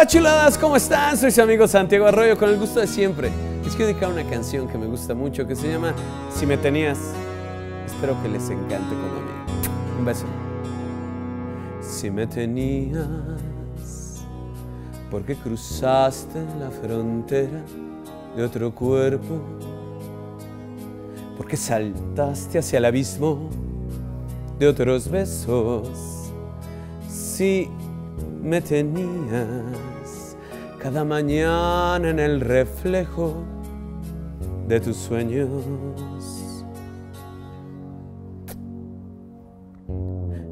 Hola chuladas, ¿cómo están? Soy su amigo Santiago Arroyo con el gusto de siempre. Les quiero dedicar una canción que me gusta mucho que se llama Si me tenías. Espero que les encante como a mí. Un beso. Si me tenías, porque cruzaste la frontera de otro cuerpo, porque saltaste hacia el abismo de otros besos. Si me tenías cada mañana en el reflejo de tus sueños.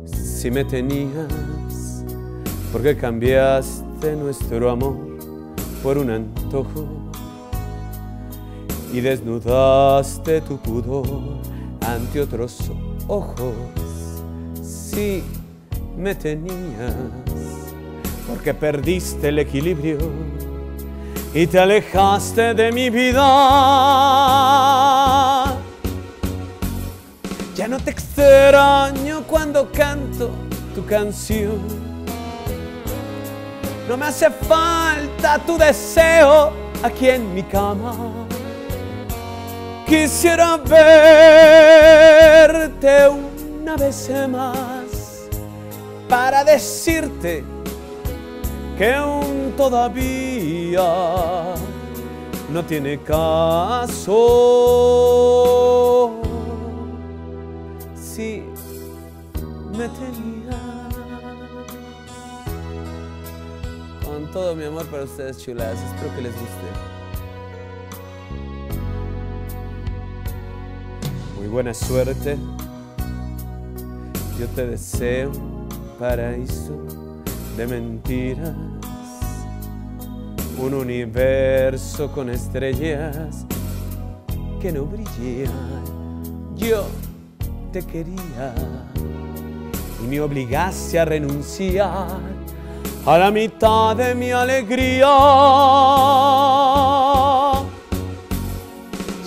Si me tenías, porque cambiaste nuestro amor por un antojo y desnudaste tu pudor ante otros ojos. Si me tenías, porque perdiste el equilibrio y te alejaste de mi vida. Ya no te extraño cuando canto tu canción. No me hace falta tu deseo aquí en mi cama. Quisiera verte una vez más para decirte que aún todavía no tiene caso. Si me tenía. Con todo mi amor para ustedes chulas. Espero que les guste. Muy buena suerte. Yo te deseo paraíso de mentiras, un universo con estrellas que no brillan. Yo te quería y me obligaste a renunciar a la mitad de mi alegría.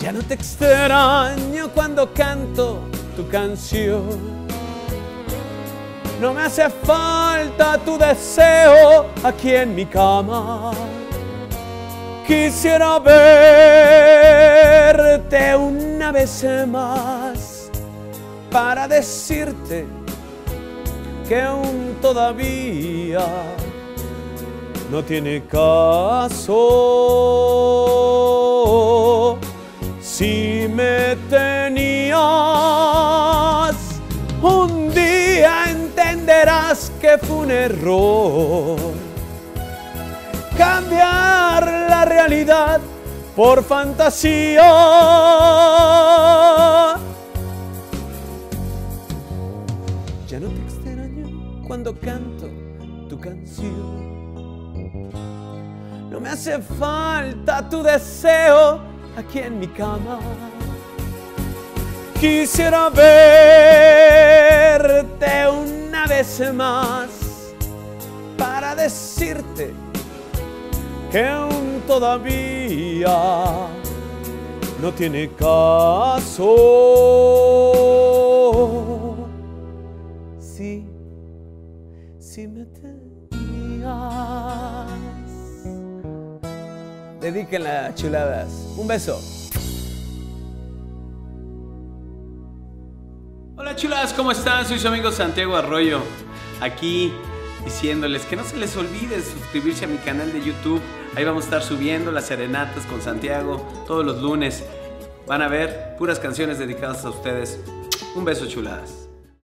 Ya no te extraño cuando canto tu canción no me hace falta tu deseo aquí en mi cama. Quisiera verte una vez más para decirte que aún todavía no tiene caso si me entenderás que fue un error cambiar la realidad por fantasía. Ya no te extraño cuando canto tu canción. No me hace falta tu deseo aquí en mi cama. Quisiera verte una más para decirte que aún todavía no tiene caso. Sí, sí me tenías. Dedíquenla, chuladas. Un beso. Hola chulas, ¿cómo están? Soy su amigo Santiago Arroyo, aquí diciéndoles que no se les olvide suscribirse a mi canal de YouTube. Ahí vamos a estar subiendo las serenatas con Santiago todos los lunes. Van a ver puras canciones dedicadas a ustedes. Un beso chuladas.